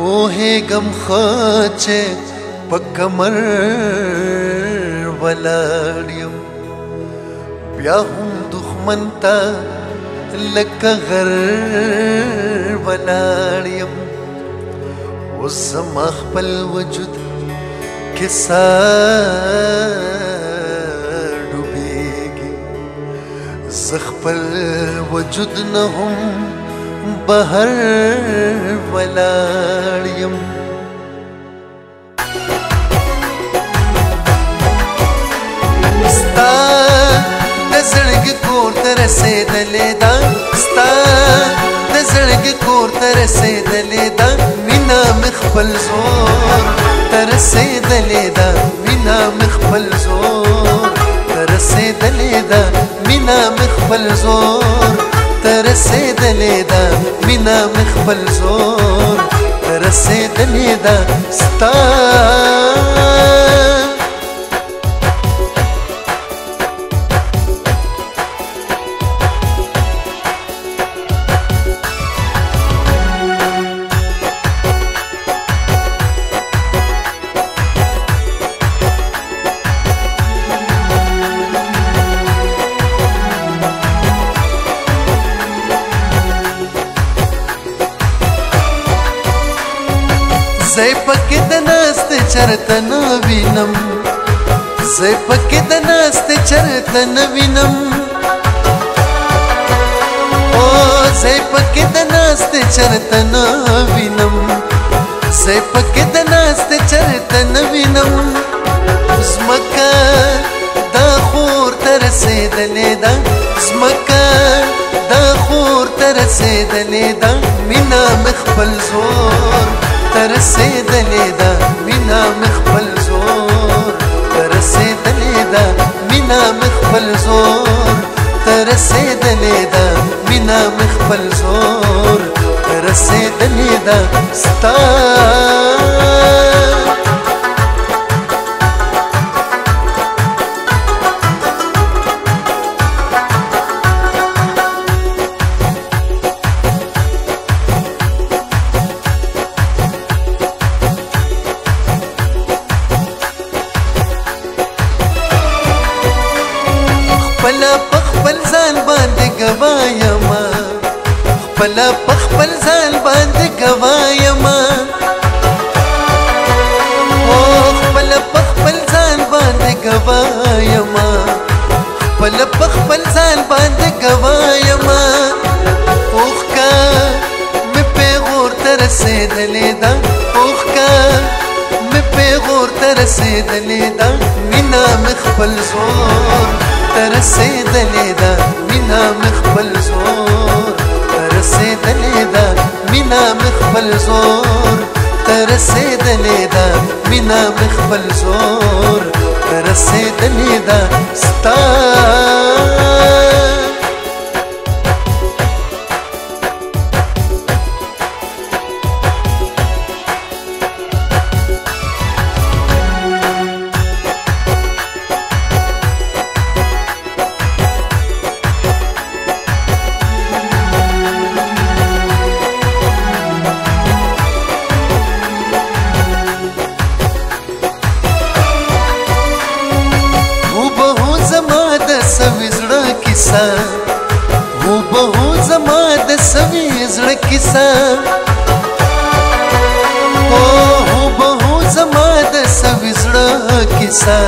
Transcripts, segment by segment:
پوه غم خچه په کمر ولاړیم بیا هم دښمن ته لکه غر ولاړیم اوس ما خپل وجود کې سا ډوبېږي زه خپل وجود نه هم بهر ولاړیم ستا د زړګي کور ته رسېدلې ده ستا د زړګي کور ته رسېدلې ده وینا مې خپل زور ته رسېدلې ده وینا مې خپل زور ته رسېدلې ده وینا مې خپل زور مینا مخبل زور رسیدلې ده ستا زې پکې د ناست چرته نو وینم زې پکې د ناست چرته نو وینم او زې پکې د ناست چرته نو وینم زې پکې د ناست چرته نو وینم زمکه دا خور تر سیدلې دا زمکه دا خور تر سیدلې دا مینا مخبل زور ترسیدلې دا مینا مخبل زور ترسیدلې دا مینا مخبل زور ترسیدلې دا مینا مخبل زور ترسیدلې دا ستا خپل په خپل ځان باندې گوایم خپل په خپل ځان باندې گوایم او خپل په خپل ځان باندې گوایم خپل په خپل ځان باندې گوایم اوخ کا مې په غور تر رسیدلې ده اوخ کا مې په غور تر رسیدلې ده مینا مخبل زور رسیدلې ده مینا مخبل زور رسیدلې ده مینا مخبل زور رسیدلې ده مینا مخبل زور رسیدلې ده ستا کیسه هو به هو زما د سوي زړه کیسه هو به هو زما د سوي زړه کیسه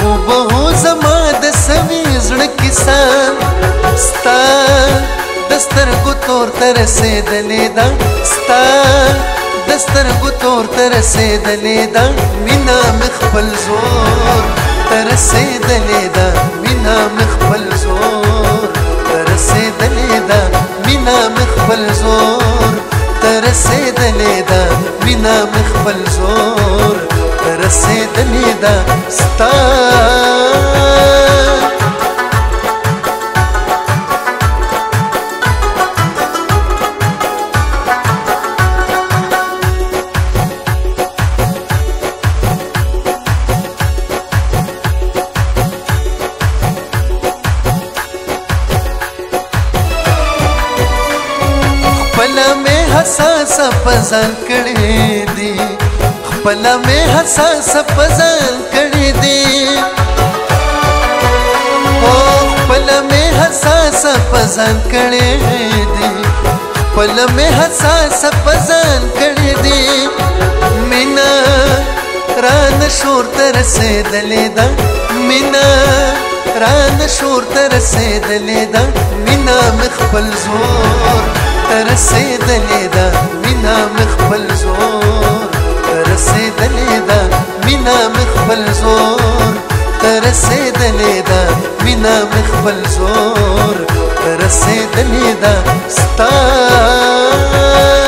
هو به هو زما د سوي زړه کیسه ستا دستر کو تور تر سي دلیدا ستا دستر کو تور تر سي دلیدا مینا مخبل زور ترسیدلې دا مینا مخبل زور ترسیدلې دا مینا مخبل زور ترسیدلې دا مینا مخبل زور ترسیدلې دا ستا حساس پزان کړي دي خپل مې حساس پزان کړي دي او خپل مې حساس پزان کړي دي خپل مې حساس پزان کړي دي مینا ران شور تر سه دلیدا مینا ران شور تر سیدلې دا مینا مخبل زور رسیدلې ده مینا مخبل زور رسیدلې ده مینا مخبل زور رسیدلې ده مینا مخبل زور رسیدلې ده ستا